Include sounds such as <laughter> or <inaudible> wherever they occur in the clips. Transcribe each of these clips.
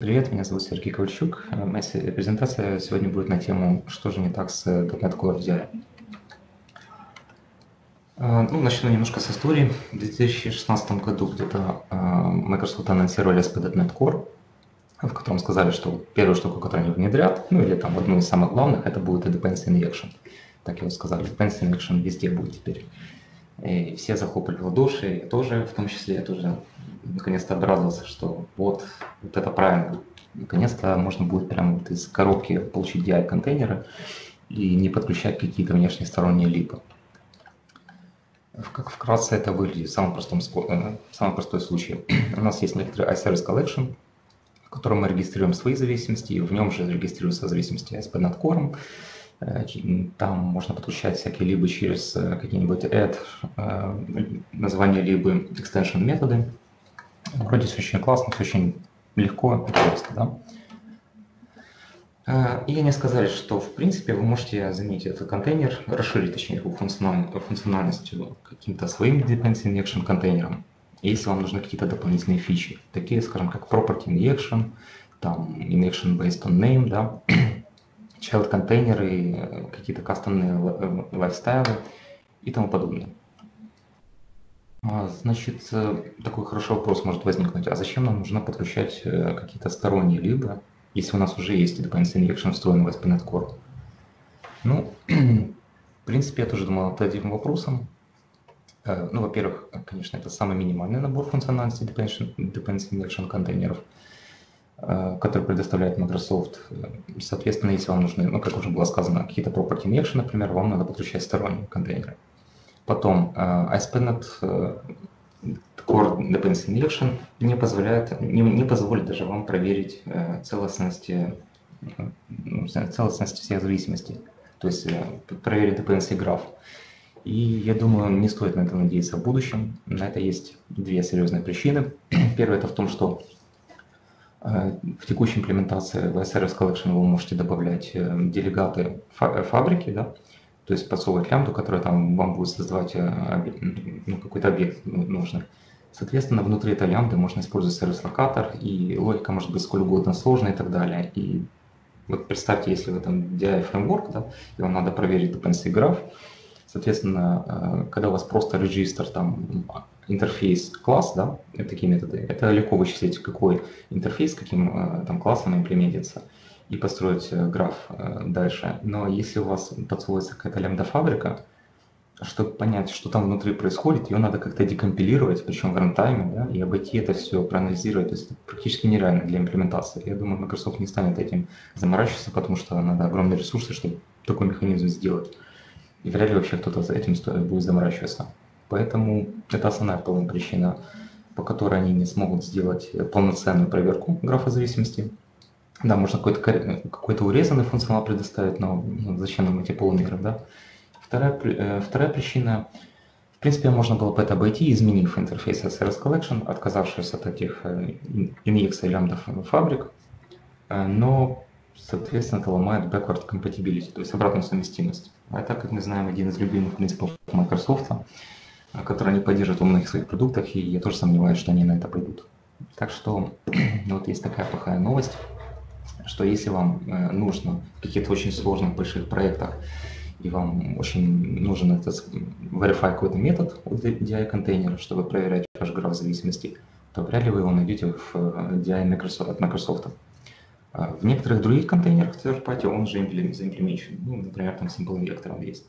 Привет, меня зовут Сергей Ковальчук. Э, моя презентация сегодня будет на тему «Что же не так с .NET Core VDI?». Э, ну, начну немножко с истории. В 2016 году где-то э, Microsoft анонсировали SP.NET Core, в котором сказали, что первую штуку, которую они внедрят, ну или там одну из самых главных, это будет Dependency Injection. Так его сказали, Dependency Injection везде будет теперь. И все захлопали в ладоши, я тоже, в том числе, я тоже наконец-то обрадовался, что вот, вот это правильно. Наконец-то можно будет прямо вот из коробки получить DI-контейнеры и не подключать какие-то внешние сторонние липы. Как вкратце это выглядит в самом, простом, э, в самом простой случае. <clears throat> У нас есть некоторый iService Collection, в котором мы регистрируем свои зависимости, и в нем же регистрируются зависимости ASP.NET Core, там можно подключать всякие либо через э, какие-нибудь add, э, название либо extension методы. Вроде все очень классно, все очень легко и просто, да. И они сказали, что в принципе вы можете заменить этот контейнер, расширить точнее его функциональностью каким-то своим dependency injection контейнером, если вам нужны какие-то дополнительные фичи, такие, скажем, как property injection, там injection based on name, да, child контейнеры, какие-то кастомные э, лайфстайлы и тому подобное. А, значит, э, такой хороший вопрос может возникнуть, а зачем нам нужно подключать э, какие-то сторонние либо, если у нас уже есть dependency injection встроен в ASP.NET Core? Ну, <clears throat> в принципе, я тоже думал над этим вопросом. Ну, во-первых, конечно, это самый минимальный набор функциональности dependency injection контейнеров – который предоставляет Microsoft. Соответственно, если вам нужны, ну, как уже было сказано, какие-то property injection, например, вам надо подключать сторонние контейнеры. Потом э, ASP.NET э, Core Dependency Injection не позволяет, не, не позволит даже вам проверить целостности, ну, целостности всех зависимостей. То есть проверить dependency graph. И я думаю, не стоит на это надеяться в будущем. На это есть две серьезные причины. <clears throat> Первое это в том, что Э, в текущей имплементации в Service Collection вы можете добавлять э, делегаты э, фабрики, да, то есть подсовывать лямбду, которая там вам будет создавать ну, какой-то объект нужный. Соответственно, внутри этой лямбды можно использовать сервис-локатор, и логика может быть сколь угодно сложной и так далее. И вот представьте, если вы там DI фреймворк, да, и вам надо проверить dependency graph, соответственно, когда у вас просто регистр там интерфейс класс, да, такие методы, это легко вычислить, какой интерфейс, каким э, там классом имплементится и построить э, граф э, дальше. Но если у вас подсовывается какая-то лямбда-фабрика, чтобы понять, что там внутри происходит, ее надо как-то декомпилировать, причем в рантайме, да, и обойти это все, проанализировать. То есть это практически нереально для имплементации. Я думаю, Microsoft не станет этим заморачиваться, потому что надо огромные ресурсы, чтобы такой механизм сделать. И вряд ли вообще кто-то за этим будет заморачиваться. Поэтому это основная полная причина, по которой они не смогут сделать полноценную проверку графа зависимости. Да, можно какой-то какой урезанный функционал предоставить, но ну, зачем нам эти полумеры, да? Вторая, э, вторая причина, в принципе, можно было бы это обойти, изменив интерфейс Service Collection, отказавшись от этих э, инъекций лямбда фабрик, э, но, соответственно, это ломает backward compatibility, то есть обратную совместимость. А так, как мы знаем, один из любимых принципов Microsoft – которые они поддерживают во многих своих продуктах, и я тоже сомневаюсь, что они на это пойдут. Так что <clears throat> вот есть такая плохая новость, что если вам э, нужно в каких-то очень сложных больших проектах, и вам очень нужен этот verify какой-то метод у DI контейнера, чтобы проверять ваш граф зависимости, то вряд ли вы его найдете в э, DI Microsoft, от Microsoft. В некоторых других контейнерах third party он же заимплементирован. Ну, например, там Simple Vector он есть.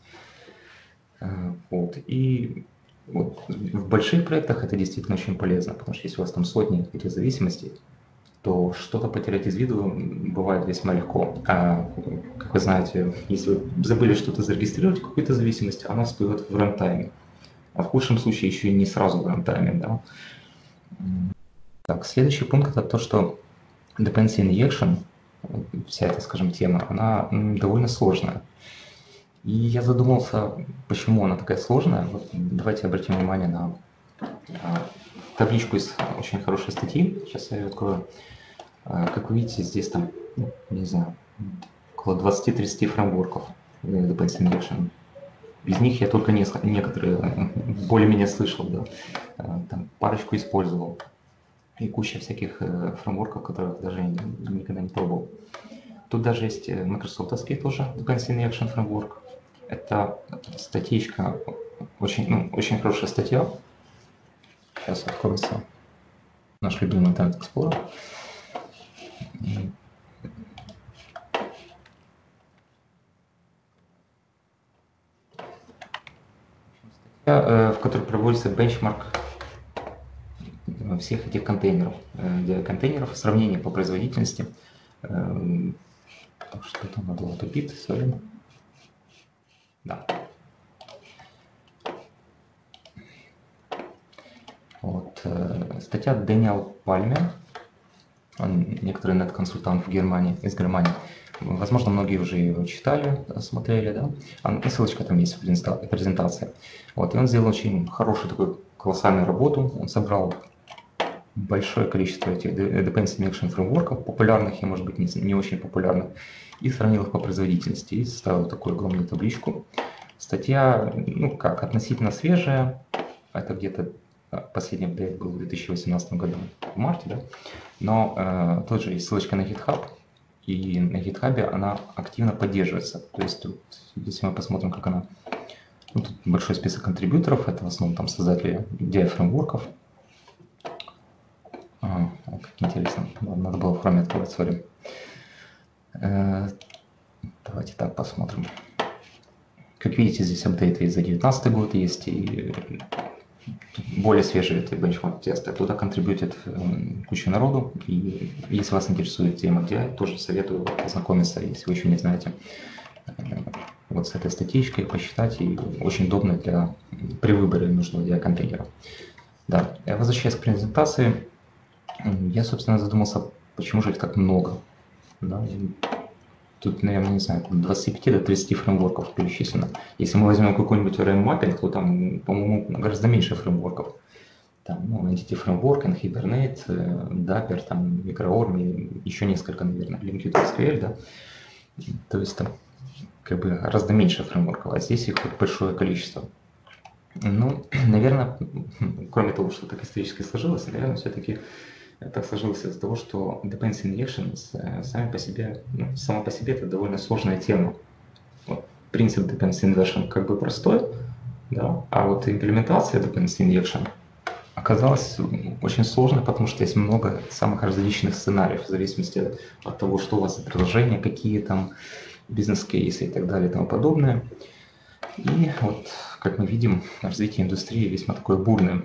Э, вот. И В больших проектах это действительно очень полезно, потому что если у вас там сотни этих зависимостей, то что-то потерять из виду бывает весьма легко. А, как вы знаете, если вы забыли что-то зарегистрировать, какую-то зависимость, она всплывет в рантайме. А в худшем случае еще и не сразу в рантайме. Да? Так, следующий пункт это то, что dependency injection, вся эта, скажем, тема, она довольно сложная. И я задумался, почему она такая сложная. Вот давайте обратим внимание на а, табличку из очень хорошей статьи. Сейчас я ее открою. А, как вы видите, здесь там, ну, не знаю, около 20-30 фреймворков Dependency Injection. Из них я только некоторые <laughs> более-менее слышал, да. А, там парочку использовал. и куча всяких э, фреймворков, которых даже никогда не пробовал. Тут даже есть э, Microsoftовский тоже Dependency Injection Framework. Это статьечка, очень, ну, очень хорошая статья. Сейчас откроется наш любимый Internet Explorer. Статья, в которой проводится бенчмарк всех этих контейнеров, э, контейнеров, сравнение по производительности. Что там надо вот бит, сори. Да. Вот, э, статья Дэниел Пальме, он некоторый нет-консультант в Германии, из Германии. Возможно, многие уже его читали, смотрели, да. А, ссылочка там есть в презентации. Вот, и он сделал очень хорошую такую колоссальную работу. Он собрал большое количество этих dependency injection фреймворков, популярных и, может быть, не, не очень популярных, и сравнил их по производительности, и составил такую огромную табличку. Статья, ну как, относительно свежая, это где-то а, последний апдейт был в 2018 году, в марте, да, но э, тут же есть ссылочка на GitHub, и на GitHub она активно поддерживается. То есть тут, если мы посмотрим, как она... Ну, тут большой список контрибьюторов, это в основном там создатели DI-фреймворков, а, как интересно. Надо было в хроме открывать, сори. Э, давайте так посмотрим. Как видите, здесь апдейты и за 2019 год есть, и более свежие это бенчмарк тесты. Туда контрибьютит эм, куча народу. И если вас интересует тема DI, тоже советую познакомиться, если вы еще не знаете, э, вот с этой статичкой, посчитать. И очень удобно для, при выборе нужного DI контейнера. Да, возвращаясь к презентации, я, собственно, задумался, почему же их так много. Да? Тут, наверное, не знаю, от 25 до 30 фреймворков перечислено. Если мы возьмем какой-нибудь RM Mapping, то там, по-моему, гораздо меньше фреймворков. Там, ну, Entity Framework, Hibernate, э, Dapper, там, MicroOrm, еще несколько, наверное, LinkUT SQL, да. То есть там как бы гораздо меньше фреймворков, а здесь их большое количество. Ну, <clears throat> наверное, <clears throat> кроме того, что так исторически сложилось, наверное, все-таки так сложилось из-за того, что dependency injections э, сами по себе, ну, сама по себе это довольно сложная тема. Вот, принцип dependency injection как бы простой, да, а вот имплементация dependency injection оказалась очень сложной, потому что есть много самых различных сценариев, в зависимости от того, что у вас за приложение, какие там бизнес-кейсы и так далее и тому подобное. И вот, как мы видим, развитие индустрии весьма такое бурное.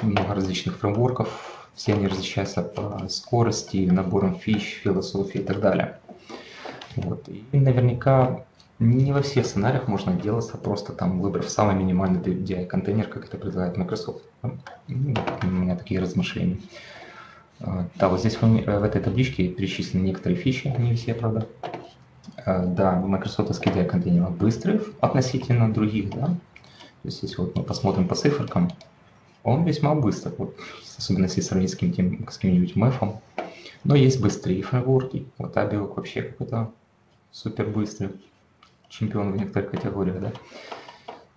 Много различных фреймворков, все они различаются по скорости, наборам фич, философии и так далее. Вот. И наверняка не во всех сценариях можно делаться, просто там выбрав самый минимальный DI-контейнер, как это предлагает Microsoft. Ну, у меня такие размышления. А, да, вот здесь в, этой табличке перечислены некоторые фичи, не все, правда. А, да, Microsoft DI контейнеры быстрые относительно других, да. То есть если вот мы посмотрим по циферкам, он весьма быстр, вот, особенно если сравнить с каким-нибудь, с мэфом. Но есть быстрые фреймворки. Вот Абиок вообще какой-то супер быстрый чемпион в некоторых категориях, да.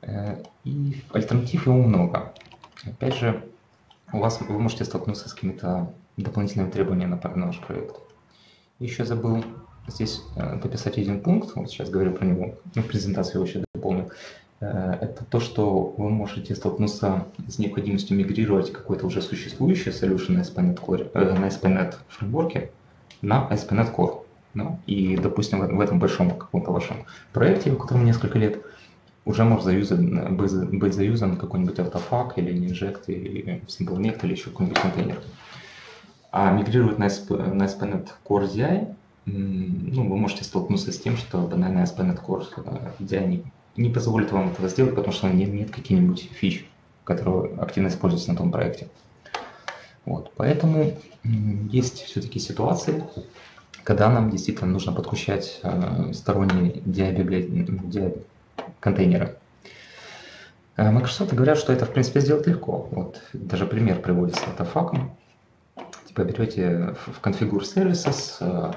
Э, и альтернатив ему много. Опять же, у вас вы можете столкнуться с какими-то дополнительными требованиями на, на ваш проект. Еще забыл здесь э, дописать один пункт, вот сейчас говорю про него, ну, в презентации его еще дополнил. Э, это то, что вы можете столкнуться с необходимостью мигрировать какой-то уже существующий solution на ASP.NET, Core, э, на ASP.NET фреймворке на ASP.NET Core. Ну, и, допустим, в этом большом каком-то вашем проекте, у которого несколько лет, уже может заюзан, быть заюзан какой-нибудь автофак или Inject, или SimpleNect, или еще какой-нибудь контейнер. А мигрировать на, ASP, на ASP.NET Core ZI, ну, вы можете столкнуться с тем, что банально ASP.NET Core ZI не не позволит вам этого сделать, потому что нет, нет каких-нибудь фич, которые активно используются на том проекте. Вот, поэтому есть все-таки ситуации, когда нам действительно нужно подключать э, сторонние DI-контейнеры. Э, Microsoft говорят, что это в принципе сделать легко. Вот даже пример приводится, это факом типа берете в configure services, э,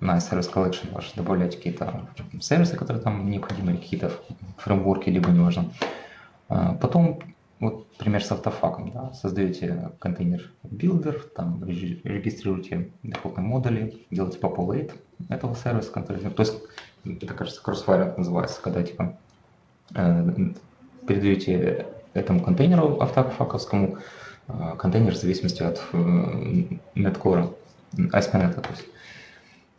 на service collection ваш добавляете какие-то сервисы, которые там необходимы, или какие-то фреймворки, либо неважно. Потом вот пример с автофаком, да, создаете контейнер builder, там регистрируете дефолтные модули, делаете populate этого сервиса, который, то есть это, кажется, crossfire называется, когда типа э, передаете этому контейнеру автофаковскому э, контейнер в зависимости от э, неткора, ASP.NET, то есть.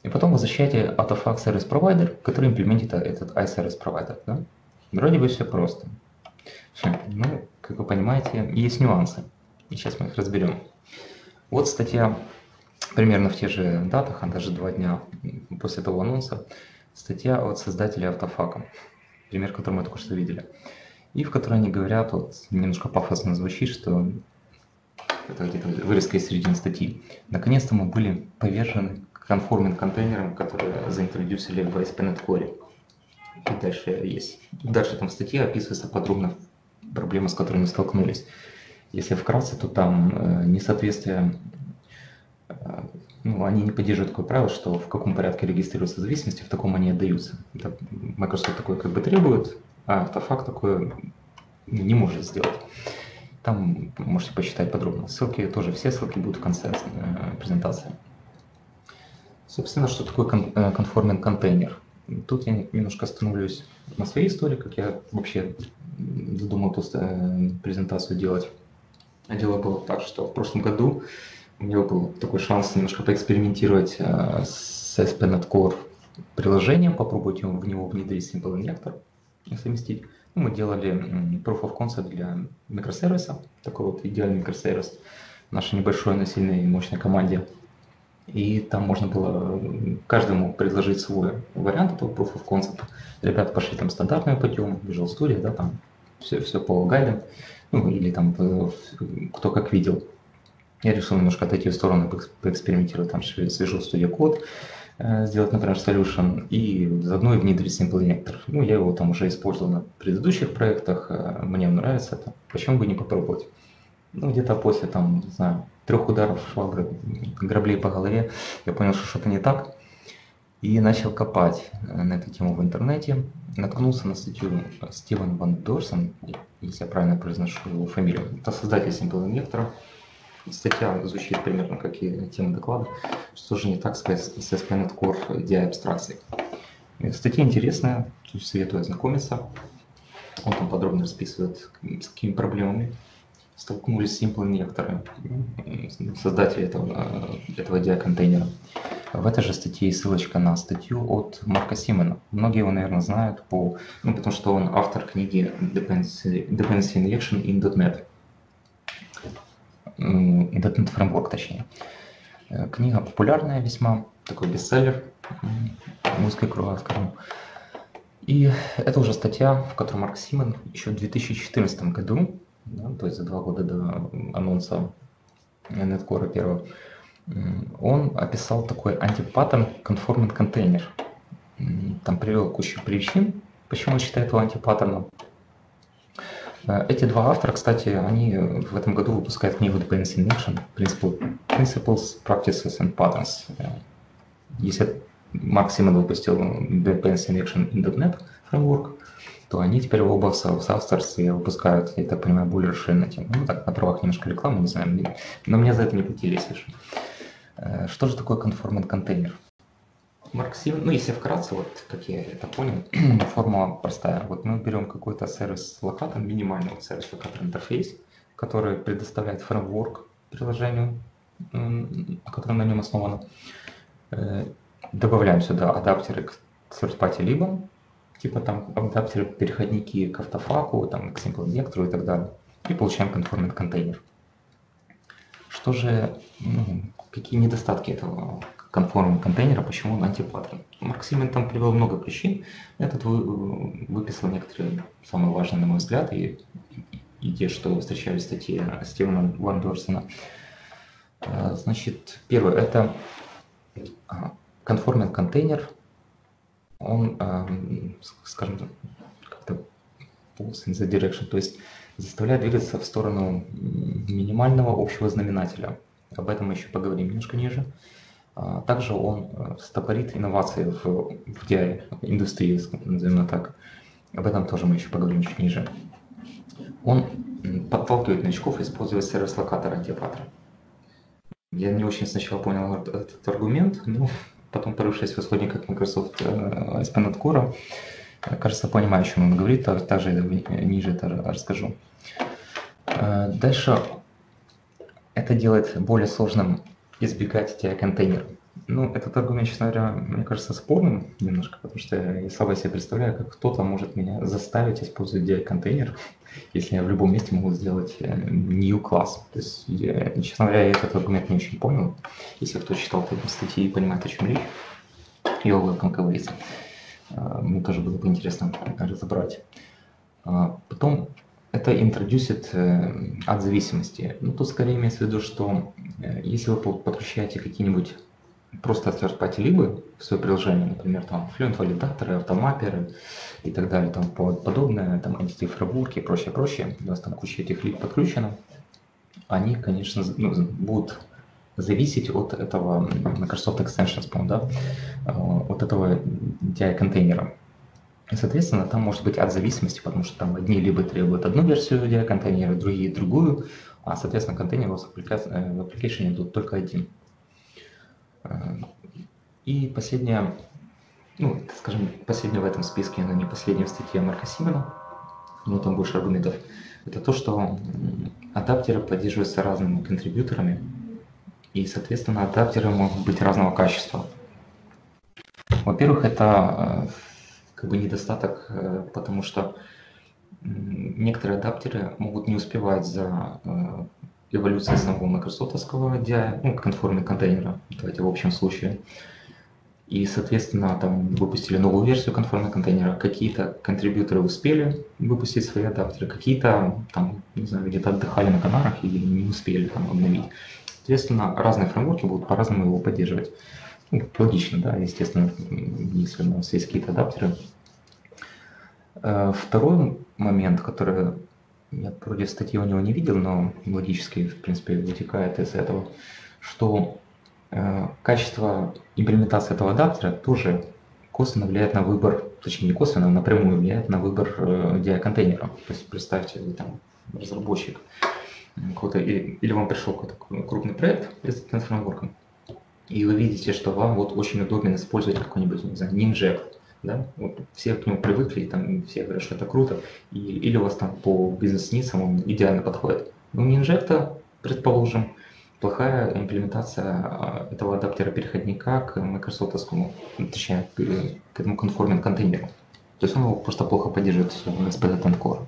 И потом возвращаете Autofac Service Provider, который имплементит этот iService Provider. Да? Вроде бы все просто. Ну, как вы понимаете, есть нюансы. И сейчас мы их разберем. Вот статья примерно в тех же датах, а даже два дня после того анонса, статья от создателя автофака, пример, который мы только что видели. И в которой они говорят, вот немножко пафосно звучит, что это где-то вырезка из середины статьи. Наконец-то мы были повержены конформинг контейнерам, которые заинтродюсили в ASP.NET Core. И дальше есть. Дальше там в статье описывается подробно проблемы, с которыми столкнулись. Если вкратце, то там э, несоответствие, э, ну, они не поддерживают такое правило, что в каком порядке регистрируются зависимости, в таком они отдаются. Это Microsoft такое как бы требует, а автофак такое не может сделать. Там можете почитать подробно. Ссылки тоже, все ссылки будут в конце э, презентации. Собственно, что такое конформинг контейнер? Тут я немножко остановлюсь на своей истории, как я вообще задумал эту э, презентацию делать. А дело было так, что в прошлом году у меня был такой шанс немножко поэкспериментировать э, с ASP.NET Core приложением, попробовать в него внедрить Simple Injector совместить. Ну, мы делали Proof of Concept для микросервиса, такой вот идеальный микросервис нашей небольшой, но сильной и мощной команде. И там можно было каждому предложить свой вариант этого Proof of Concept. Ребята пошли там стандартным путем, Visual Studio, да, там все, все по гайдам, ну или там кто как видел. Я решил немножко отойти в сторону, поэкспериментировать там с Visual Studio Code, э, сделать, например, solution и заодно и внедрить Simple Injector. Ну, я его там уже использовал на предыдущих проектах, э, мне нравится это, почему бы не попробовать. Ну, где-то после, там, не знаю, трех ударов швабры, граблей по голове, я понял, что что-то не так. И начал копать э, на эту тему в интернете. Наткнулся на статью Стивен Ван Дорсон, если я правильно произношу его фамилию. Это создатель Simple Injector. Статья звучит примерно как и тема доклада, что же не так с SPNet Core DI абстракцией. Статья интересная, советую ознакомиться. Он там подробно расписывает, с какими проблемами столкнулись Simple инъекторы, создатели этого, этого DI-контейнера. В этой же статье есть ссылочка на статью от Марка Симона. Многие его, наверное, знают, по, ну, потому что он автор книги Dependency, Dependency Injection in .NET. .NET Framework, точнее. Э, книга популярная весьма, такой бестселлер узкой круга, скажем. И это уже статья, в которой Марк Симон еще в 2014 году да, то есть за два года до анонса NetCore первого, он описал такой антипаттерн conforming контейнер. Там привел кучу причин, почему он считает его антипаттерном. Э, эти два автора, кстати, они в этом году выпускают книгу Dependency in Action, Principles, Practices and Patterns. Э, если Марк Симон выпустил Dependency in Action in .NET Framework, то они теперь оба в соавторстве выпускают, я так понимаю, более расширенную тему. Ну, так, на правах немножко рекламы, не знаю, но мне за это не платили, если что. Э, что же такое конформент контейнер? Марксизм, ну если вкратце, вот как я это понял, <clears throat> формула простая. Вот мы берем какой-то сервис-локатор, минимальный вот сервис-локатор интерфейс, который предоставляет фреймворк приложению, которое на нем основано. Э, добавляем сюда адаптеры к third-party либо типа там адаптеры, переходники к автофаку, там, к Simple Injector и так далее. И получаем конформент контейнер. Что же, ну, какие недостатки этого конформного контейнера, почему он антипаттерн? Марк Симен там привел много причин. Этот вы, выписал некоторые самые важные, на мой взгляд, и, и те, что встречались в статье Стивена Ван Дорсона. А, значит, первое, это конформент контейнер – он, скажем так, как-то pulls in the direction, то есть заставляет двигаться в сторону минимального общего знаменателя. Об этом мы еще поговорим немножко ниже. А, также он э, стопорит инновации в, в DI индустрии, назовем так. Об этом тоже мы еще поговорим чуть ниже. Он подталкивает новичков использовать сервис-локатор антиапатра. Я не очень сначала понял этот аргумент, но <laughs> потом порывшись в исходниках Microsoft ASP.NET Core, кажется, понимаю, о чем он говорит, также ниже это расскажу. Э, дальше это делает более сложным избегать тебя контейнер. Ну, этот аргумент, честно говоря, мне кажется спорным немножко, потому что я слабо себе представляю, как кто-то может меня заставить использовать DI-контейнер, если я в любом месте могу сделать э, new класс. То есть, я, честно говоря, я этот аргумент не очень понял. Если кто читал статьи и понимает, о чем речь, you're welcome, как говорится. Э, мне тоже было бы интересно разобрать. А, потом это интродюсит э, от зависимости. Ну, тут скорее имеется в виду, что э, если вы подключаете какие-нибудь просто third-party либо в свое приложение, например, там Fluent валидаторы, автомаперы и так далее, там подобное, там entity фреймворки и прочее, прочее, у вас там куча этих либ подключена, они, конечно, ну, будут зависеть от этого Microsoft Extensions, да, э, от этого DI-контейнера. И, соответственно, там может быть от зависимости, потому что там одни либо требуют одну версию DI контейнера, другие другую, а, соответственно, контейнер у вас в application идут только один. Э, и последнее, ну, скажем, последнее в этом списке, но не последняя в статье Марка Симона, но там больше аргументов, это то, что адаптеры поддерживаются разными контрибьюторами, и, соответственно, адаптеры могут быть разного качества. Во-первых, это э, как бы недостаток, э, потому что некоторые адаптеры могут не успевать за э, эволюцией самого майкрософтовского DI, ну, конформы контейнера, давайте в общем случае. И, соответственно, там выпустили новую версию конформы контейнера. Какие-то контрибьюторы успели выпустить свои адаптеры, какие-то там, не знаю, где-то отдыхали на Канарах или не успели там обновить. Соответственно, разные фреймворки будут по-разному его поддерживать. Ну, логично, да, естественно, если у нас есть какие-то адаптеры. Э, второй момент, который я вроде статьи у него не видел, но логически, в принципе, вытекает из этого, что э, качество имплементации этого адаптера тоже косвенно влияет на выбор, точнее не косвенно, а напрямую влияет на выбор э, DI-контейнера. То есть представьте, вы там разработчик, какой-то, или вам пришел какой-то крупный проект с фреймворком, и вы видите, что вам вот очень удобно использовать какой-нибудь, не знаю, Ninject, да, вот все к нему привыкли, там все говорят, что это круто, и, или у вас там по бизнес-ницам он идеально подходит. Ну, Ninject, предположим, плохая имплементация а, этого адаптера переходника к Microsoft, точнее, к, к этому конформинг контейнеру. То есть он его просто плохо поддерживает в SPDT Core.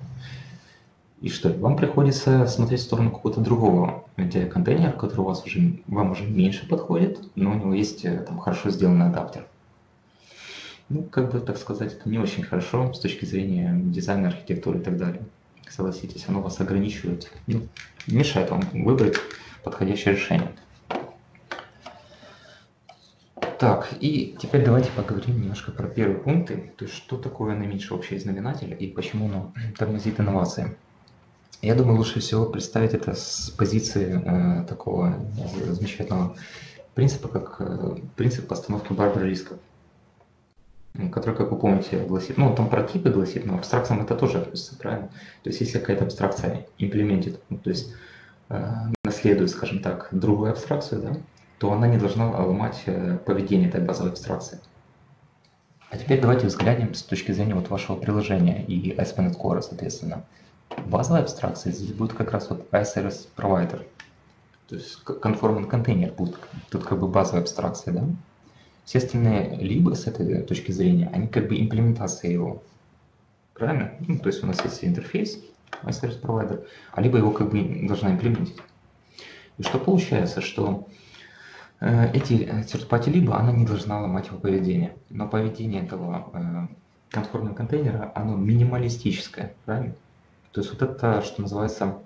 И что? Вам приходится смотреть в сторону какого-то другого контейнера, который у вас уже, вам уже меньше подходит, но у него есть э, там хорошо сделанный адаптер. Ну, как бы, так сказать, это не очень хорошо с точки зрения дизайна, архитектуры и так далее. Согласитесь, оно вас ограничивает, ну, мешает вам выбрать подходящее решение. Так, и теперь давайте поговорим немножко про первые пункты, то есть что такое наименьший общий знаменатель и почему оно тормозит инновации. Я думаю, лучше всего представить это с позиции э, такого замечательного принципа, как э, принцип постановки барбара рисков, который, как вы помните, гласит, ну, там про типы гласит, но абстракциям это тоже относится, правильно? То есть, если какая-то абстракция имплементит, ну, то есть э, наследует, скажем так, другую абстракцию, да, то она не должна ломать э, поведение этой базовой абстракции. А теперь давайте взглянем с точки зрения вот вашего приложения и ASP.NET Core, соответственно базовая абстракция здесь будет как раз вот iService Provider. То есть конформный контейнер будет тут как бы базовая абстракция, да? Все остальные либо с этой точки зрения, они как бы имплементация его. Правильно? Ну, то есть у нас есть интерфейс, iService Provider, а либо его как бы должна имплементить. И что получается, что э, эти third либо она не должна ломать его поведение. Но поведение этого э, конформного контейнера, оно минималистическое, правильно? То есть вот это, что называется,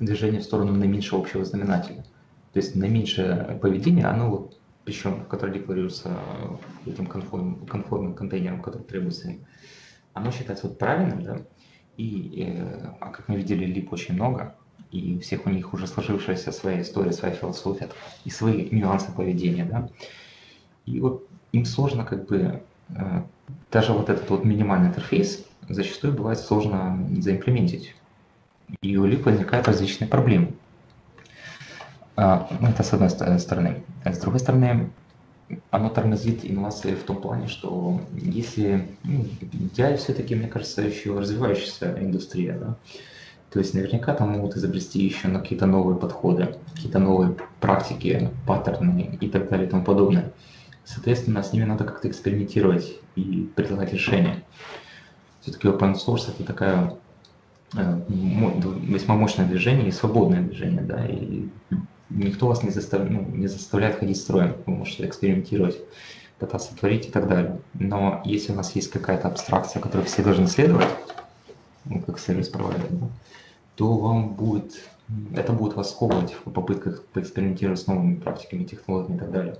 движение в сторону наименьшего общего знаменателя. То есть наименьшее поведение, оно вот, причем, которое декларируется этим конформ, конформным контейнером, который требуется им, оно считается вот правильным, да, и, э, а как мы видели, лип очень много, и у всех у них уже сложившаяся своя история, своя философия и свои нюансы поведения, да. И вот им сложно как бы э, даже вот этот вот минимальный интерфейс зачастую бывает сложно заимплементить. и у них возникают различные проблемы. А, ну, это с одной стороны. А с другой стороны, оно тормозит инновации в том плане, что если ну, все-таки, мне кажется, еще развивающаяся индустрия, да, то есть наверняка там могут изобрести еще на какие-то новые подходы, какие-то новые практики, паттерны и так далее и тому подобное. Соответственно, с ними надо как-то экспериментировать и предлагать решения. Все-таки open source это такая э, весьма мощное движение и свободное движение, да, и никто вас не, застав, ну, не заставляет ходить строем, вы можете экспериментировать, пытаться творить и так далее. Но если у нас есть какая-то абстракция, которой все должны следовать, ну, как сервис-провайдер, да, то вам будет, это будет вас сковывать в попытках поэкспериментировать с новыми практиками, технологиями и так далее.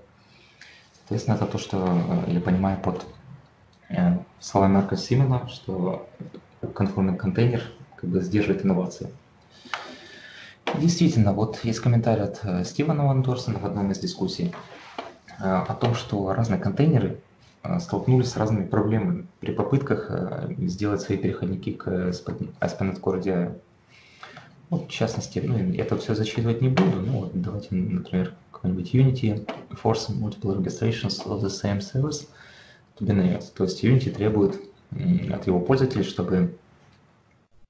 Соответственно, это то, что э, я понимаю под э, словами Марка Симона, что конформный контейнер как бы сдерживает инновации. Действительно, вот есть комментарий от э, Стивена Ван Дорсона в одной из дискуссий э, о том, что разные контейнеры столкнулись с разными проблемами при попытках сделать свои переходники к ASP.NET Core DI. Ну, в частности, ну, это все зачитывать не буду, ну, давайте, например, какой-нибудь Unity Force Multiple Registrations of the Same Service named. То есть Unity требует от его пользователей, чтобы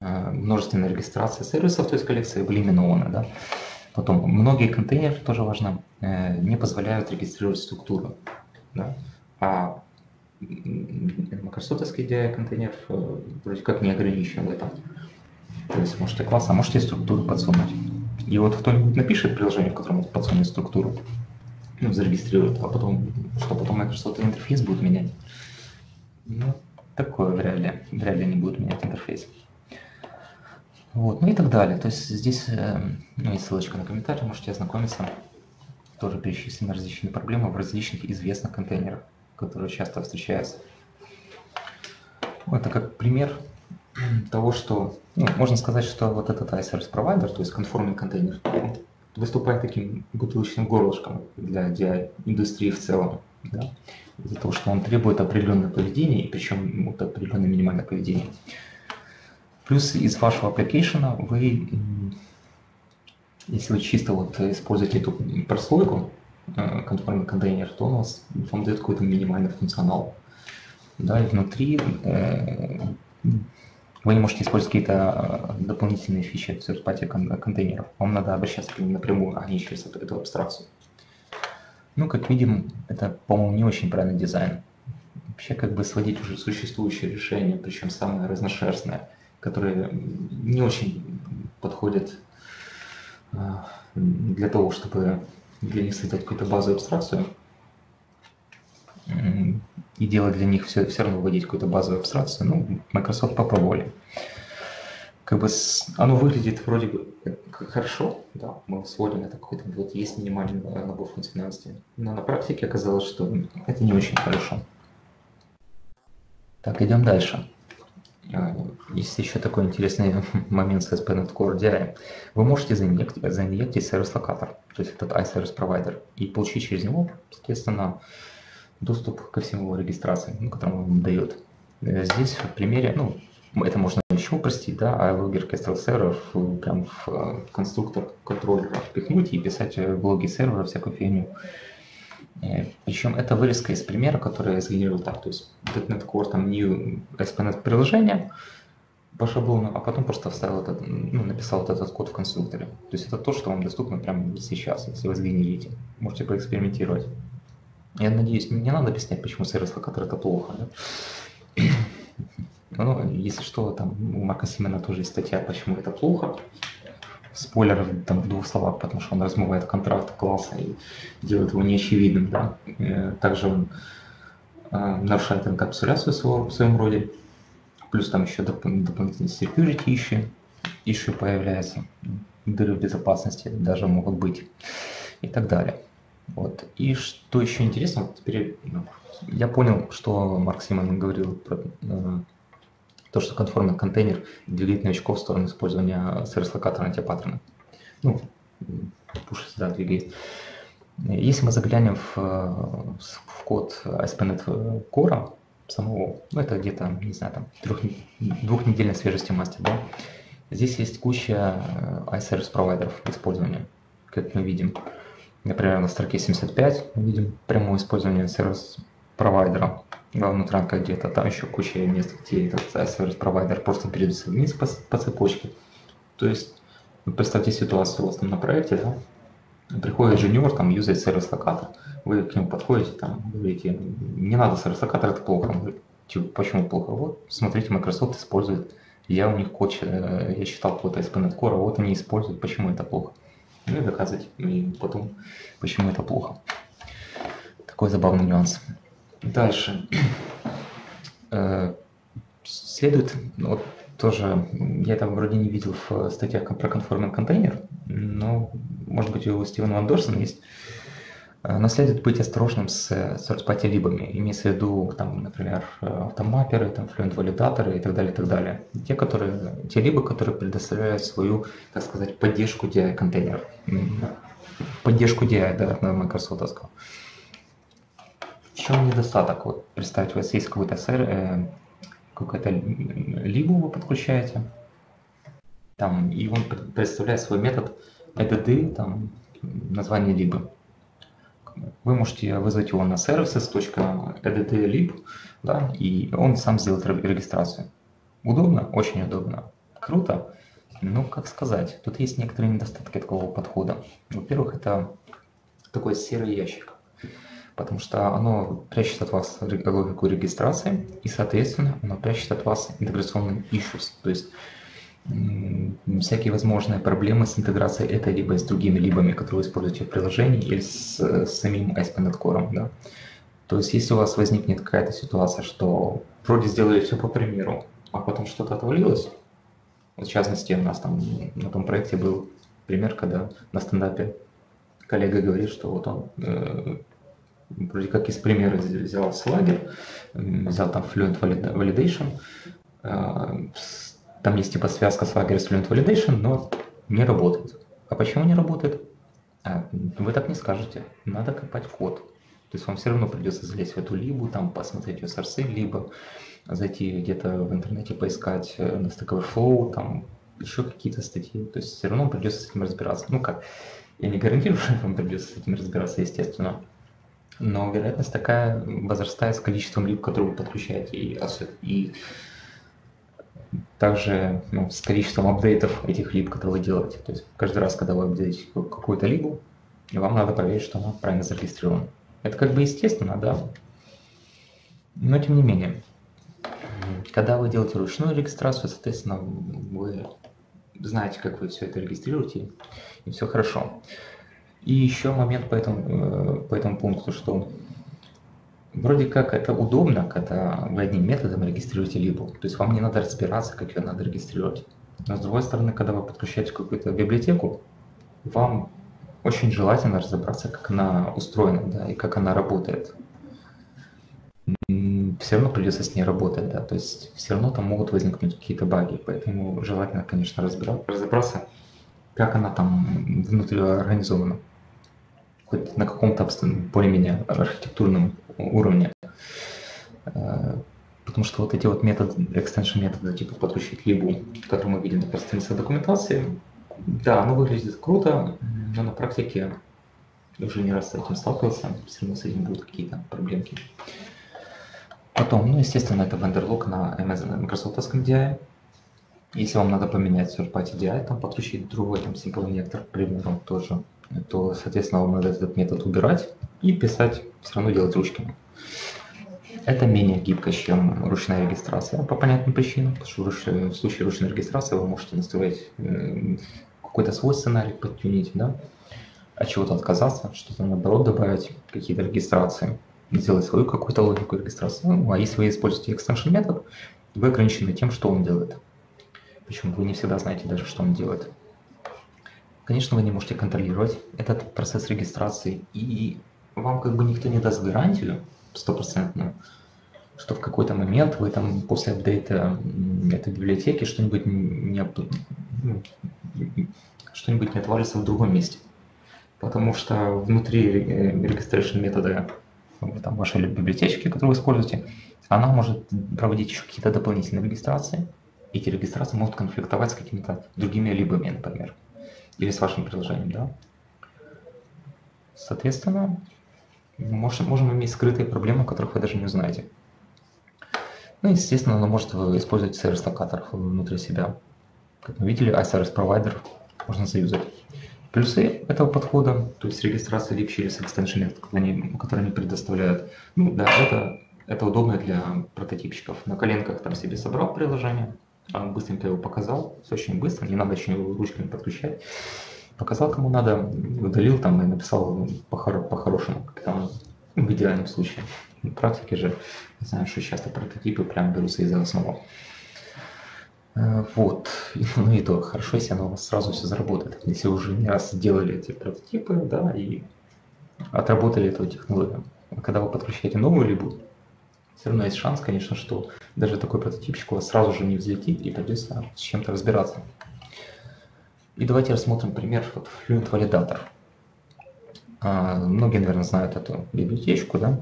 Э, множественная регистрация сервисов, то есть коллекции были именованы. Да? Потом многие контейнеры, тоже важно, э, не позволяют регистрировать структуру. Да? А Microsoft IDEA контейнер э, вроде как не ограничен в этом. То есть можете класс, а можете структуру подсунуть. И вот кто-нибудь напишет приложение, в котором подсунет структуру, ну, зарегистрирует, а потом, что потом Microsoft интерфейс будет менять. Ну, такое вряд ли, вряд ли не будет менять интерфейс. Вот, ну и так далее. То есть здесь э, ну, есть ссылочка на комментарий, можете ознакомиться. Тоже перечислены различные проблемы в различных известных контейнерах, которые часто встречаются. Это как пример того, что ну, можно сказать, что вот этот iService провайдер, то есть конформный контейнер, выступает таким бутылочным горлышком для DI индустрии в целом. Да? Из-за того, что он требует определенное поведение, и причем вот определенное минимальное поведение. Плюс из вашего application вы, если вы чисто вот используете эту прослойку, конформный э, контейнер, то у вас вам дает какой-то минимальный функционал. Да, и внутри э, вы не можете использовать какие-то э, дополнительные фичи в third контейнеров. Вам надо обращаться к ним напрямую, а не через эту абстракцию. Ну, как видим, это, по-моему, не очень правильный дизайн. Вообще, как бы сводить уже существующее решение, причем самое разношерстное – которые не очень подходят а, для того, чтобы для них создать какую-то базовую абстракцию и делать для них все, все равно вводить какую-то базовую абстракцию. Ну, Microsoft попробовали. Как бы с, оно выглядит вроде бы хорошо, да, мы сводим это какой-то, вот есть минимальный набор функциональности, но на практике оказалось, что это не очень хорошо. Так, идем дальше. А, есть еще такой интересный <laughs> момент с ASP.NET Core DI. Вы можете заинъектить, заинъектить сервис-локатор, то есть этот iService провайдер, и получить через него, соответственно, доступ ко всему регистрации, ну, которому он дает. Э, здесь в примере, ну, это можно еще упростить, да, а логер серверов прям в э, конструктор контроллера впихнуть и писать в логи сервера всякую фигню. Э, Причем это вырезка из примера, который я сгенерировал так, то есть .NET Core, там new ASP.NET приложение по шаблону, а потом просто вставил этот, ну, написал вот этот код в конструкторе. То есть это то, что вам доступно прямо сейчас, если вы сгенерите. Можете поэкспериментировать. Я надеюсь, мне не надо объяснять, почему сервис локатор это плохо. Да? Ну, если что, там у Марка Симена тоже есть статья, почему это плохо спойлер там, в двух словах, потому что он размывает контракт класса и делает его неочевидным. Да? Э, также он э, нарушает инкапсуляцию в своем роде. Плюс там еще доп дополнительные security issue, issue появляется, дыры в безопасности даже могут быть и так далее. Вот. И что еще интересно, вот теперь ну, я понял, что Марк Симон говорил про э, то, что конформный контейнер двигает новичков в сторону использования сервис-локатора антипаттерна. Ну, пуш всегда двигает. Если мы заглянем в, в код ASP.NET самого, ну это где-то, не знаю, там трех, двухнедельной свежести мастер, да, Здесь есть куча э, iService провайдеров использования, как мы видим. Например, на строке 75 мы видим прямое использование сервис внутрянках где-то. Там еще куча мест, где этот сервис провайдер просто передается вниз по, по цепочке. То есть, представьте ситуацию у вас там на проекте, да? приходит junior, там юзает сервис локатор, вы к нему подходите, там говорите, не надо сервис локатор, это плохо. Он говорит, типа, почему плохо? Вот, смотрите, Microsoft использует я у них код, э, я читал код ASP.NET Core, а вот они используют, почему это плохо. Ну и доказать и потом, почему это плохо. Такой забавный нюанс. Дальше. Э, следует, вот тоже, я это вроде не видел в статьях про конформинг контейнер, но, может быть, у Стивена Вандорсона есть Э, но следует быть осторожным с third-party либами, имеется в виду, там, например, автомапперы, там, флюент-валидаторы и так далее, и так далее. Те, которые, те либо, которые предоставляют свою, так сказать, поддержку DI контейнеров. Поддержку DI, да, на Microsoft. В чем недостаток? Вот представьте, у вас есть какой-то э, какой-то либо вы подключаете, там, и он представляет свой метод add, там, название либо вы можете вызвать его на services.edtlib, да, и он сам сделает регистрацию. Удобно? Очень удобно. Круто? Ну, как сказать, тут есть некоторые недостатки такого подхода. Во-первых, это такой серый ящик, потому что оно прячет от вас логику регистрации, и, соответственно, оно прячет от вас интеграционный issues, то есть всякие возможные проблемы с интеграцией этой либо с другими либами, которые вы используете в приложении, или с, с самим ASP.NET Core. Да? То есть, если у вас возникнет какая-то ситуация, что вроде сделали все по примеру, а потом что-то отвалилось, в частности, у нас там на том проекте был пример, когда на стендапе коллега говорит, что вот он э, вроде как из примера взял Swagger, взял там Fluent Validation, э, там есть типа связка Swagger и Fluent Validation, но не работает. А почему не работает? А, вы так не скажете. Надо копать в код. То есть вам все равно придется залезть в эту либу, там посмотреть ее сорсы, либо зайти где-то в интернете поискать э, на Stack Overflow, там еще какие-то статьи. То есть все равно придется с этим разбираться. Ну как, я не гарантирую, что вам придется с этим разбираться, естественно. Но вероятность такая возрастает с количеством либ, которые вы подключаете. И, и также ну, с количеством апдейтов этих либ, которые вы делаете. То есть каждый раз, когда вы апдейтите какую-то либу, вам надо проверить, что она правильно зарегистрирована. Это как бы естественно, да. Но тем не менее, когда вы делаете ручную регистрацию, соответственно, вы знаете, как вы все это регистрируете, и все хорошо. И еще момент по этому, э, по этому пункту, что Вроде как это удобно, когда вы одним методом регистрируете либо. То есть вам не надо разбираться, как ее надо регистрировать. Но с другой стороны, когда вы подключаете какую-то библиотеку, вам очень желательно разобраться, как она устроена, да, и как она работает. Все равно придется с ней работать, да, то есть все равно там могут возникнуть какие-то баги, поэтому желательно, конечно, разбираться, разобраться, как она там внутри организована хоть на каком-то более-менее архитектурном уровне. Э, потому что вот эти вот методы, extension методы, типа подключить либу, которые мы видим на странице документации, да, оно выглядит круто, но на практике уже не раз с этим сталкивался, все равно с этим будут какие-то проблемки. Потом, ну, естественно, это вендерлог на Microsoft DI. Если вам надо поменять third-party DI, там подключить другой, там, Simple Injector, к примеру, тоже то, соответственно, вам надо этот метод убирать и писать, все равно делать ручками. Это менее гибко, чем ручная регистрация по понятным причинам, потому что в случае ручной регистрации вы можете настроить э, какой-то свой сценарий, подтюнить, да, от чего-то отказаться, что-то наоборот добавить, какие-то регистрации, сделать свою какую-то логику регистрации. Ну, а если вы используете extension метод, вы ограничены тем, что он делает. Причем вы не всегда знаете даже, что он делает. Конечно, вы не можете контролировать этот процесс регистрации, и вам как бы никто не даст гарантию стопроцентную, что в какой-то момент вы там после апдейта этой библиотеки что-нибудь не, ну, что-нибудь не отвалится в другом месте. Потому что внутри registration метода там, вашей библиотечки, которую вы используете, она может проводить еще какие-то дополнительные регистрации, эти регистрации могут конфликтовать с какими-то другими либами, например, или с вашим приложением, да. Соответственно, можем, можем иметь скрытые проблемы, которых вы даже не узнаете. Ну, естественно, оно может использовать сервис-локатор внутри себя. Как мы видели, iService Provider можно заюзать. Плюсы этого подхода, то есть регистрация либо через extension, которые они предоставляют, ну да, это, это удобно для прототипщиков. На коленках там себе собрал приложение, быстренько его показал, все очень быстро, не надо его ручками подключать. Показал, кому надо, удалил там и написал по-хорошему, как там в идеальном случае. На практике же, знаю, что часто прототипы прям берутся из-за основы. Э, вот, <laughs> ну и то, хорошо, если оно у вас сразу все заработает. Если уже не раз сделали эти прототипы, да, и отработали эту технологию. А когда вы подключаете новую либо, все равно есть шанс, конечно, что даже такой прототипчик у вас сразу же не взлетит и придется с чем-то разбираться. И давайте рассмотрим пример вот Fluent Validator. А, многие, наверное, знают эту библиотечку, да,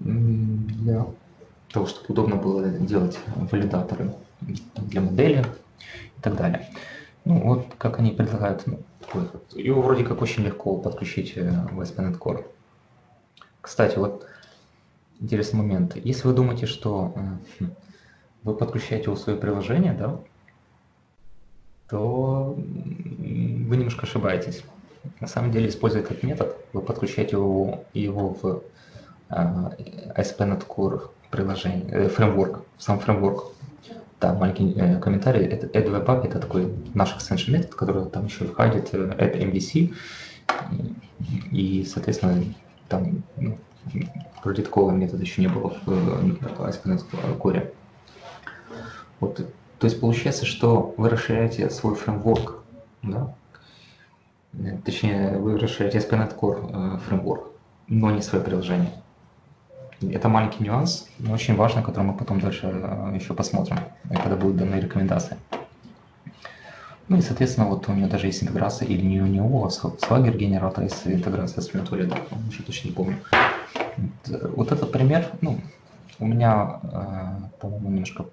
для того, чтобы удобно было делать валидаторы для модели и так далее. Ну, вот как они предлагают ну, выход. Его вроде как очень легко подключить э, в ASP.NET Core. Кстати, вот интересный момент. Если вы думаете, что э, вы подключаете его в свое приложение, да, то вы немножко ошибаетесь. На самом деле, используя этот метод, вы подключаете его, его в ASP.NET Core приложение, фреймворк, сам фреймворк. Да, маленький э, комментарий. Это AddWebApp это такой наш extension метод, который там еще входит э, Add MVC. И, соответственно, там ну, вроде такого метода еще не было в ASP.NET Core. Вот, то есть получается, что вы расширяете свой фреймворк, да? точнее, вы расширяете ASP.NET Core фреймворк, но не свое приложение. Это маленький нюанс, но очень важный, который мы потом дальше э, еще посмотрим, когда будут даны рекомендации. Ну и, соответственно, вот у меня даже есть интеграция, или не у него, а Swagger генератор есть интеграция с Fluent Validator, еще точно не помню. Вот этот пример, ну, у меня, э, по-моему, немножко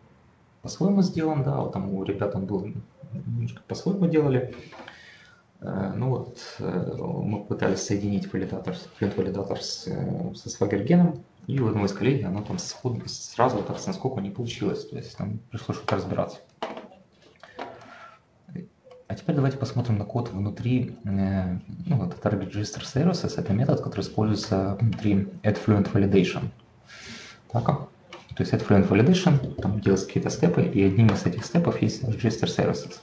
по-своему сделан, да, вот там у ребят он был немножко по-своему делали. Э, ну вот, мы пытались соединить валидатор, Fluent Validator с, со Swagger геном, и у одного из коллеги оно там сходу, сразу так насколько не получилось. То есть там пришлось что-то разбираться. А теперь давайте посмотрим на код внутри, э, ну вот это Register Services, это метод, который используется внутри AddFluent Validation. Так, то есть AddFluent Validation, там делаются какие-то степы, и одним из этих степов есть Register Services.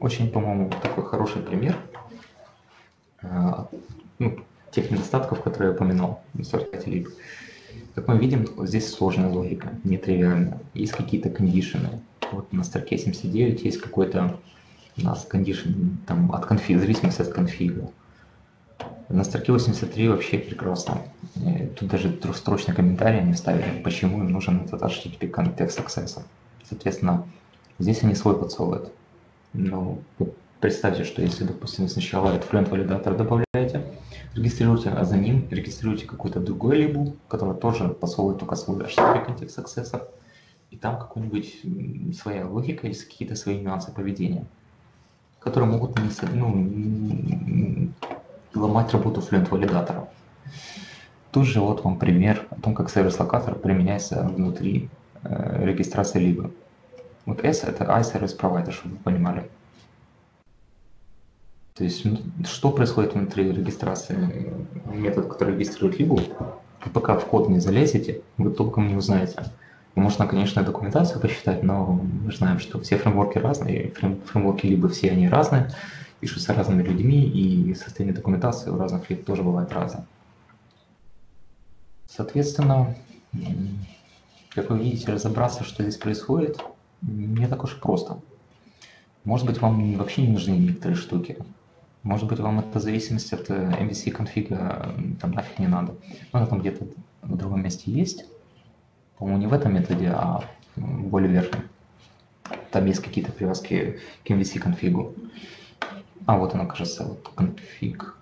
Очень, по-моему, такой хороший пример э, ну, тех недостатков, которые я упоминал. Как мы видим, здесь сложная логика, нетривиальная. Есть какие-то кондишены. Вот на строке 79 есть какой-то нас кондишн там от конфига, зависимость от конфига. На строке 83 вообще прекрасно. Э, тут даже трехстрочный комментарий они вставили, почему им нужен этот HTTP контекст access. Соответственно, здесь они свой подсовывают. Но представьте, что если, допустим, сначала этот френд валидатор добавляете, регистрируйте, а за ним регистрируйте какой-то другой либу, который тоже посылает только свой HTTP контекст аксесса, и там какая-нибудь своя логика или какие-то свои нюансы поведения, которые могут ну, ломать работу флент-валидатора. Тут же вот вам пример о том, как сервис-локатор применяется внутри э, регистрации либо. Вот S это iService Provider, чтобы вы понимали. То есть что происходит внутри регистрации? Метод, который регистрирует либо, пока в код не залезете, вы толком не узнаете. Можно, конечно, документацию посчитать, но мы знаем, что все фреймворки разные, фреймворки либо все они разные, пишутся разными людьми, и состояние документации у разных либо тоже бывает разное. Соответственно, как вы видите, разобраться, что здесь происходит, не так уж и просто. Может быть, вам вообще не нужны некоторые штуки. Может быть, вам эта зависимость от MVC конфига там нафиг не надо. Но она там где-то в другом месте есть. По-моему, не в этом методе, а более верхнем. Там есть какие-то привязки к MVC конфигу. А, вот она, кажется, вот конфиг.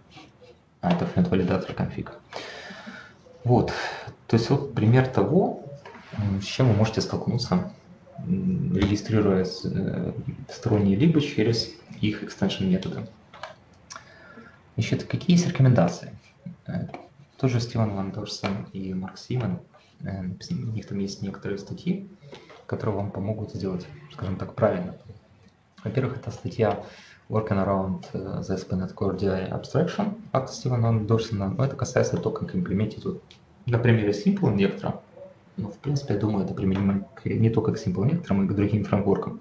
А, это френд валидатор конфиг. Вот. То есть вот пример того, с чем вы можете столкнуться регистрируя э, сторонние либо через их экстеншн методы. Значит, какие есть рекомендации? Э, тоже Стивен Ван Дорсон и Марк Симон, у них там есть некоторые статьи, которые вам помогут сделать, скажем так, правильно. Во-первых, это статья Working Around the ASP.NET Core DI Abstraction от Стивена Дорсона, но это касается только имплементить на примере Simple Injector, но в принципе, я думаю, это применимо не только к Simple Injector, но и к другим фреймворкам.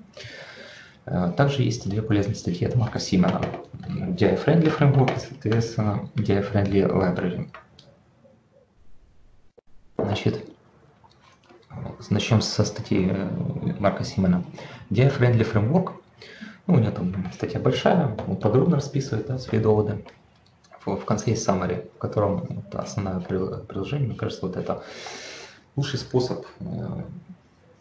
Э, также есть две полезные статьи от Марка Симона. DI-friendly фреймворк соответственно, DI-friendly library. Значит, начнем со статьи э, Марка Симона. DI-friendly фреймворк ну, у него там статья большая, он подробно расписывает да, свои доводы. В, в конце есть summary, в котором вот, основное приложение, мне кажется, вот это лучший способ э,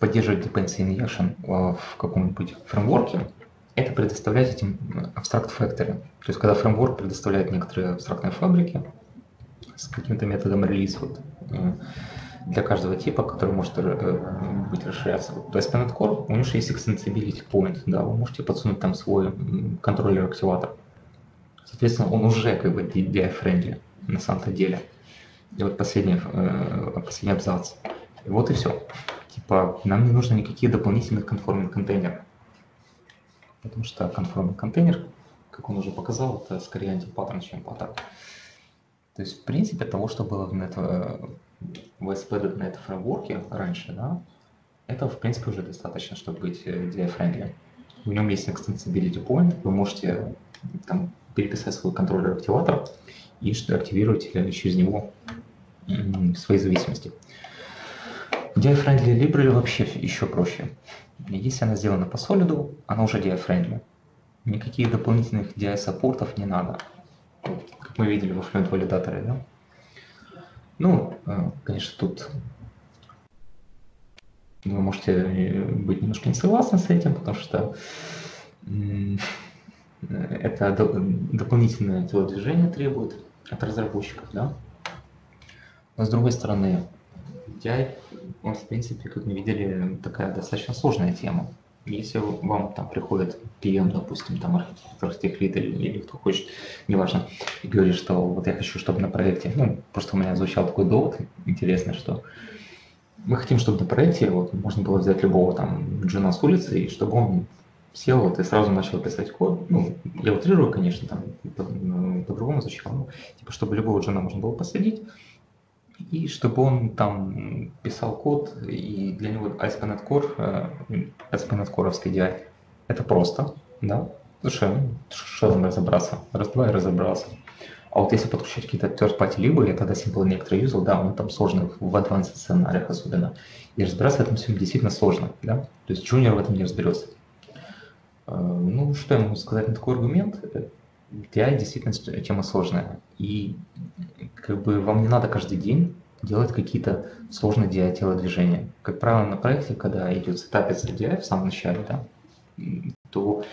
поддерживать dependency injection в каком-нибудь фреймворке, это предоставлять этим abstract factory. То есть, когда фреймворк предоставляет некоторые абстрактные фабрики с каким-то методом релиз, вот, э, для каждого типа, который может э, быть расширяться. То есть Planet Core, у него же есть extensibility point, да, вы можете подсунуть там свой контроллер-активатор. Соответственно, он уже как бы DI-friendly на самом-то деле. И вот последний, э, последний абзац. И вот и все. Типа, нам не нужно никаких дополнительных conforming контейнеров. Потому что conforming контейнер, как он уже показал, это скорее антипаттерн, чем паттерн. То есть, в принципе, того, что было в, в ASP.NET фреймворке раньше, да, это, в принципе, уже достаточно, чтобы быть DI-friendly. В нем есть extensibility point, вы можете там, переписать свой контроллер-активатор и активировать через него свои зависимости. DI-friendly library вообще еще проще. Если она сделана по Solid, она уже DI-friendly. Никаких дополнительных DI-саппортов не надо. Как мы видели во Fluent валидаторе, да? Ну, э, конечно, тут вы можете э, быть немножко не согласны с этим, потому что это дополнительное телодвижение требует от разработчиков, да. Но с другой стороны, он, в принципе, как мы видели, такая достаточно сложная тема. Если вам там приходит PM, допустим, там архитектор, техлит или, или кто хочет, неважно, и говорит, что вот я хочу, чтобы на проекте, ну, просто у меня звучал такой довод интересный, что мы хотим, чтобы на проекте вот, можно было взять любого там джуна с улицы, и чтобы он сел вот, и сразу начал писать код. Ну, я утрирую, конечно, там по-другому звучало, но типа, чтобы любого джуна можно было посадить, и чтобы он там писал код, и для него ASP.NET Core, ASP.NET Core DI, это просто, да, слушай, что там разобраться, раз-два и разобрался. А вот если подключать какие-то third-party либо, я тогда Simple Nectar юзал, да, он там сложный в advanced сценариях особенно. И разбираться в этом всем действительно сложно, да, то есть джуниор в этом не разберется. Э, ну, что я могу сказать на такой аргумент? DI действительно тема сложная. И как бы вам не надо каждый день делать какие-то сложные DI телодвижения. Как правило, на проекте, когда идет сетапиться DI в самом начале, да, то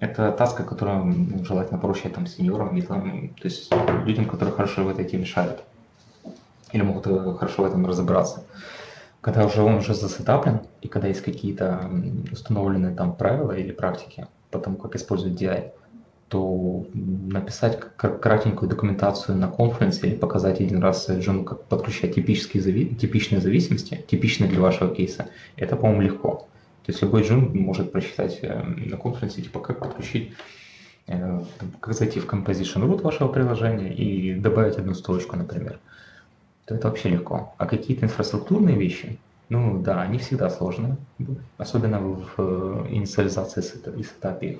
это таска, которую желательно поручать там сеньорам, и, там, то есть людям, которые хорошо в этой теме шарят. Или могут э, хорошо в этом разобраться. Когда уже он уже засетаплен, и когда есть какие-то установленные там правила или практики по тому, как использовать DI, то написать кратенькую документацию на конференции или показать один раз Джону, как подключать типические зави... типичные зависимости, типичные для вашего кейса, это, по-моему, легко. То есть любой джун может прочитать э, на конференции, типа, как подключить, э, как зайти в composition root вашего приложения и добавить одну строчку, например. То это вообще легко. А какие-то инфраструктурные вещи, ну да, они всегда сложные, особенно в э, инициализации и сетапе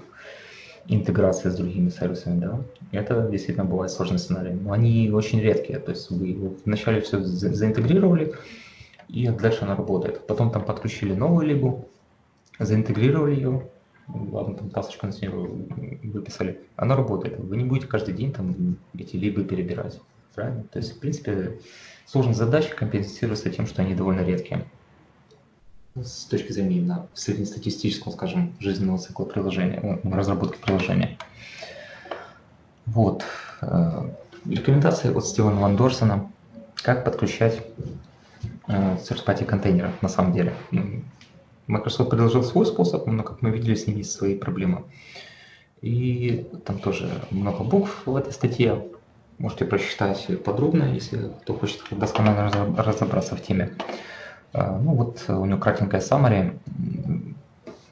интеграция с другими сервисами, да, это действительно бывает сложный сценарий. Но они очень редкие, то есть вы вначале все за заинтегрировали, и дальше она работает. Потом там подключили новую либу, заинтегрировали ее, ладно, там тасочку на нее выписали, она работает. Вы не будете каждый день там эти либы перебирать, правильно? То есть, в принципе, сложность задачи компенсируется тем, что они довольно редкие с точки зрения именно среднестатистического, скажем, жизненного цикла приложения, разработки приложения. Вот. Э, рекомендации от Стивена Ван Дорсона, как подключать third-party э, контейнеры на самом деле. Microsoft предложил свой способ, но, как мы видели, с ним есть свои проблемы. И там тоже много букв в этой статье. Можете прочитать подробно, если кто хочет досконально разобраться в теме. А, ну вот у него кратенькая summary.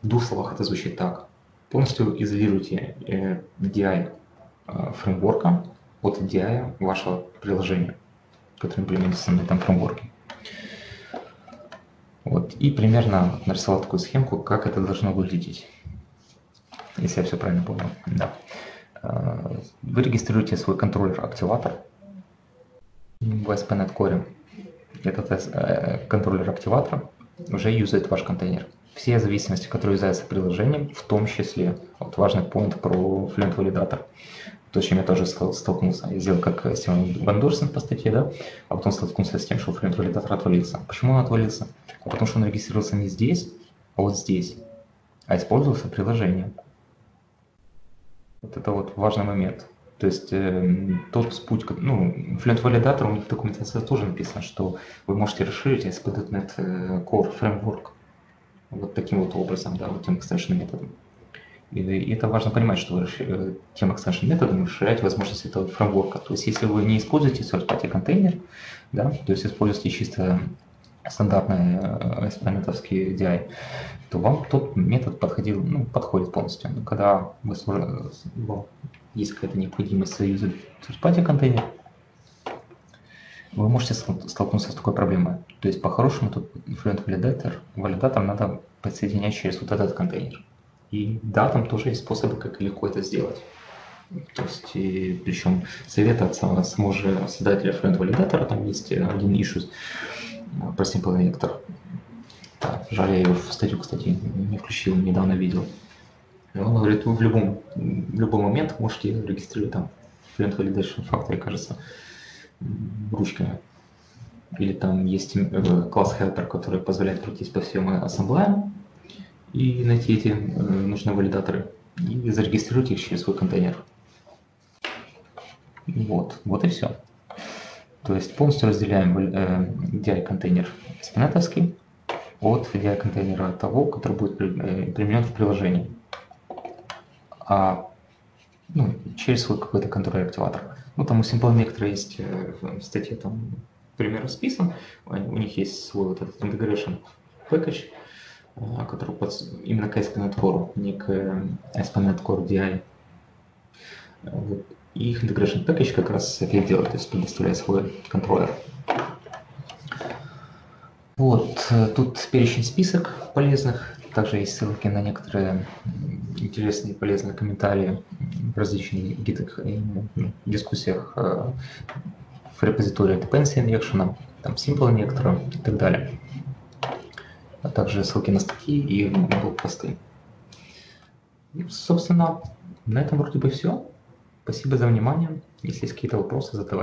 В двух словах это звучит так. Полностью изолируйте э, DI э, фреймворка от DI вашего приложения, которое имплементируется на этом фреймворке. Вот. И примерно нарисовал такую схемку, как это должно выглядеть. Если я все правильно понял. Да. Э, вы регистрируете свой контроллер-активатор в ASP.NET Core. Этот э, контроллер активатора уже юзает ваш контейнер. Все зависимости, которые юзаются приложением, в том числе, вот важный point про Fluent Validator, то, с чем я тоже столкнулся. Я сделал как Стивен Вандорсен по статье, да, а потом столкнулся с тем, что Fluent Validator отвалился. Почему он отвалился? А потому что он регистрировался не здесь, а вот здесь, а использовался приложением. Вот это вот важный момент. То есть э, тот путь, ну, Fluent Validator, у них в документации тоже написано, что вы можете расширить ASP.NET э, Core Framework вот таким вот образом, да, вот тем extension методом. И, и это важно понимать, что вы э, тем extension методом расширяете возможности этого фреймворка. То есть если вы не используете third-party контейнер, да, то есть используете чисто стандартный ASP.NET DI, то вам тот метод подходил, ну, подходит полностью. Но когда вы, есть какая-то необходимость заюзать third-party контейнер, вы можете столкнуться с такой проблемой. То есть по-хорошему тут Fluent Validator, валидатор надо подсоединять через вот этот контейнер. И да, там тоже есть способы, как легко это сделать. То есть, и, причем совет от самого, же создателя Fluent Validator, там есть один issue про Simple Vector. Да, жаль, я его в статью, кстати, не включил, недавно видел. И он говорит, вы в любом, в любой момент можете регистрировать там Fluent Validation Factory, кажется, ручками. Или там есть э, класс helper, который позволяет пройтись по всем ассемблеям и найти эти э, нужные валидаторы и зарегистрировать их через свой контейнер. Вот, вот и все. То есть полностью разделяем э, DI-контейнер спинетовский от DI-контейнера того, который будет применен в приложении. А ну, через свой какой-то контроль активатор. Ну, там у Simple Vector есть э, в статье там пример расписан, у них есть свой вот этот integration package, э, который под, именно к ASP.NET Core, не к ASP.NET Core DI. Вот. И их integration package как раз это и делает, то есть предоставляет свой контроллер. Вот, э, тут перечень список полезных, также есть ссылки на некоторые интересные и полезные комментарии в различных ну, дискуссиях э, в репозитории Dependency Injection, там Simple Injector и так далее. А также ссылки на статьи и блокпосты. И, собственно, на этом вроде бы все. Спасибо за внимание. Если есть какие-то вопросы, задавайте.